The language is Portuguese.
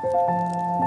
Música